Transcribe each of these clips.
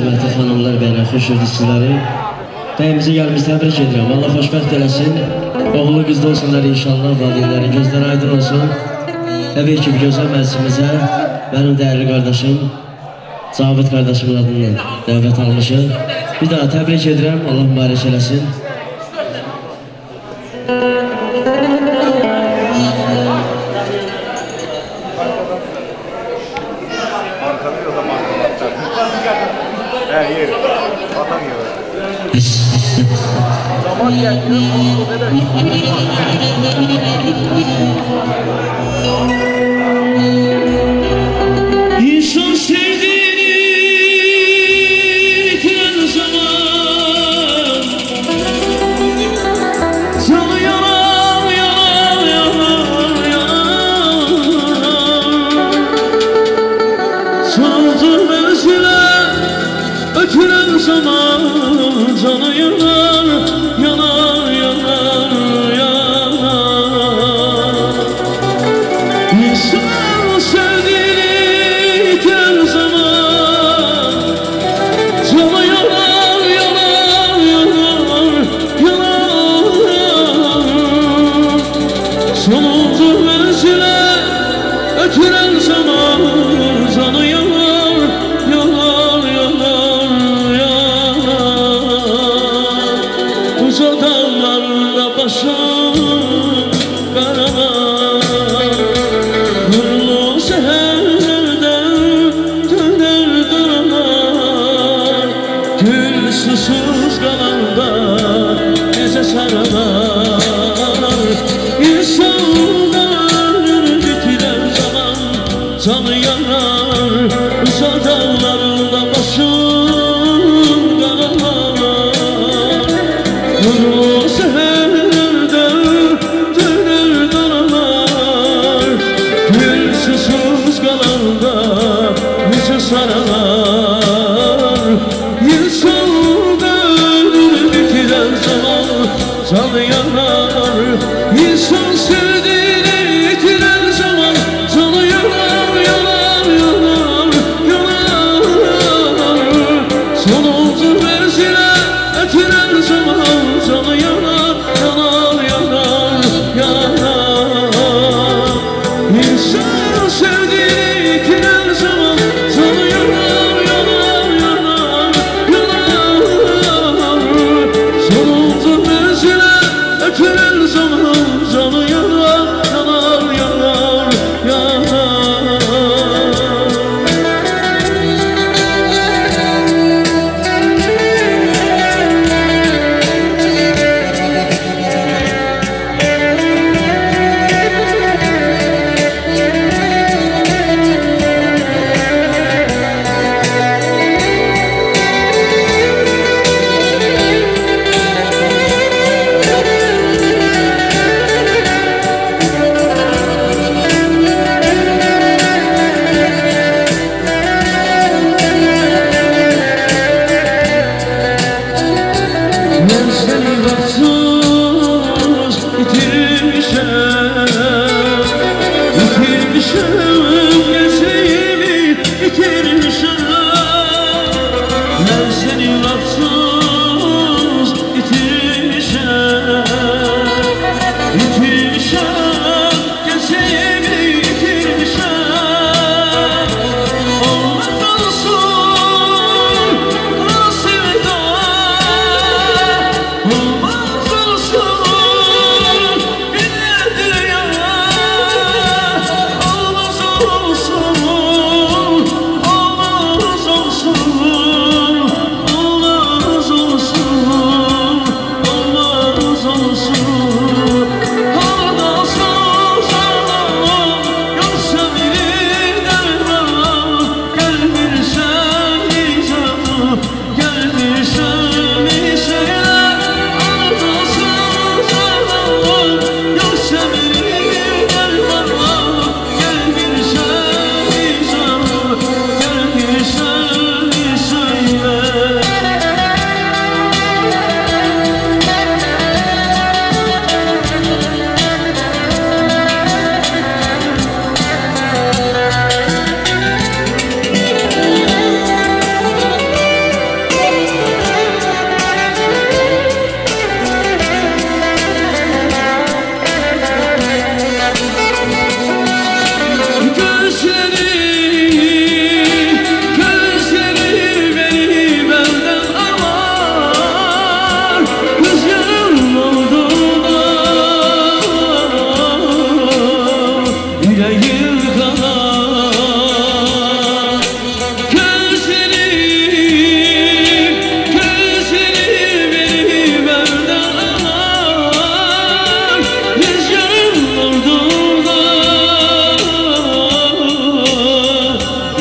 Hörmətli xanımlar, bəylər, xoş gördük sizləri. Dəyimizə gəlmiş təbrik edirəm. Allah xoşbəxt eləsin. Oğlu qızda olsunlar inşallah, valideynlərin gözləri aydın olsun. Təbii ki, gözəl məclisimizə mənim dəyərli qardaşım, Cavid qardaşımın adından dəvət almışıq. Bir daha təbrik edirəm, Allah mübarək eləsin. Somos que ayuda un poco inside. olsun.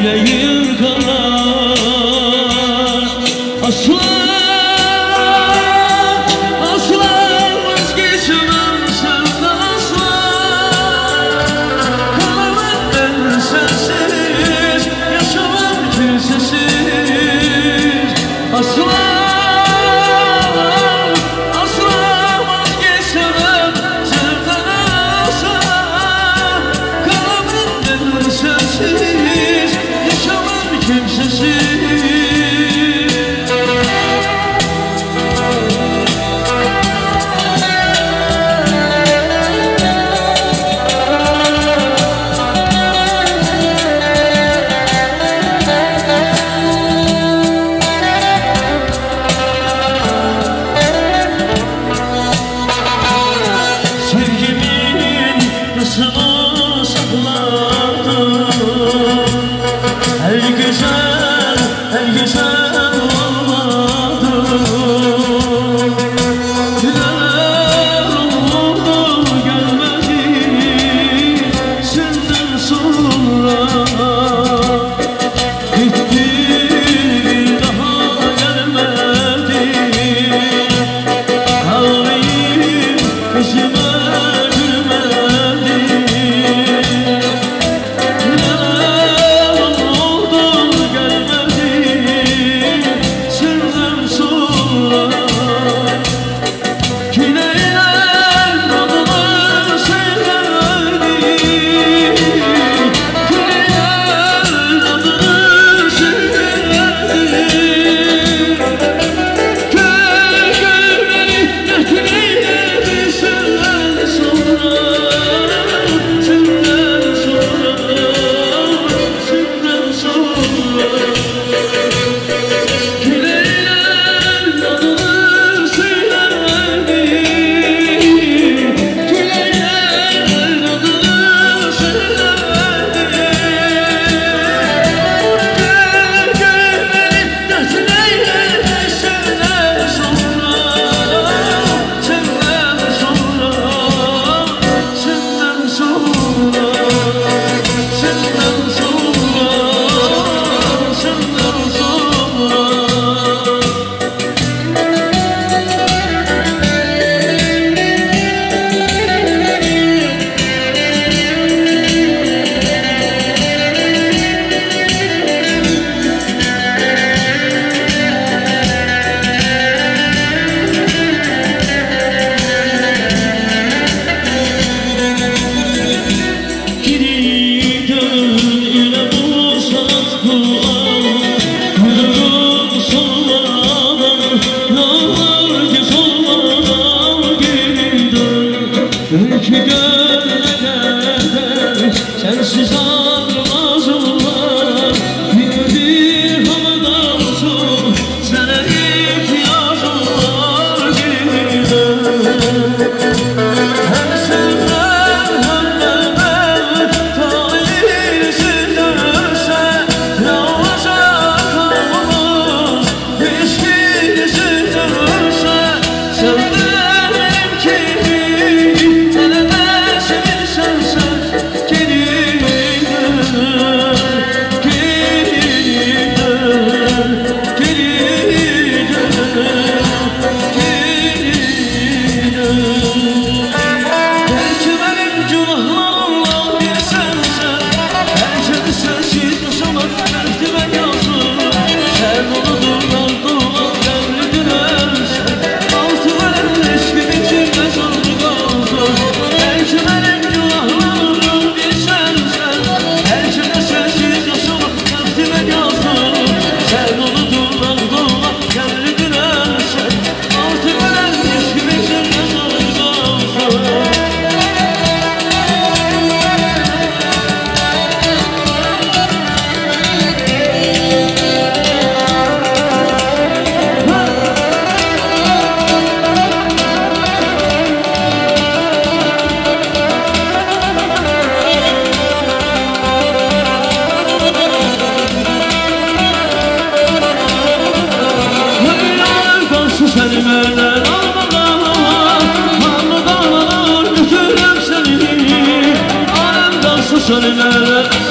yüreğim kanar Asıl Krishna Söyle